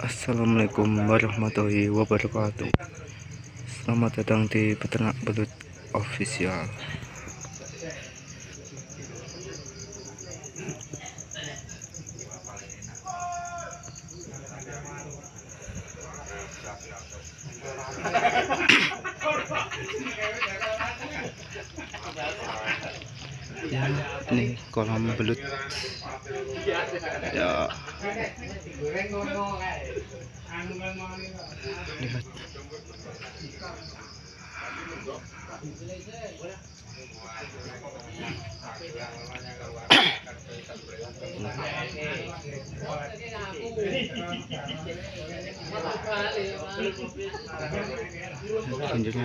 Assalamualaikum warahmatullahi wabarakatuh. Selamat datang di Peternak Belut Official Ini kolam belut. Ya. Lihat. Tunjuknya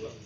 Kalau